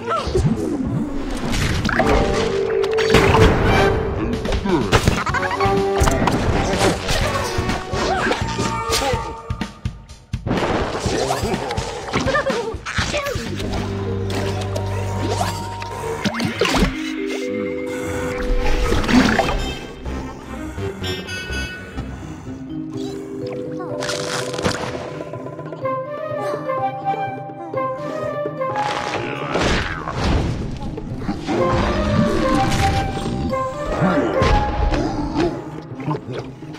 No! えっ?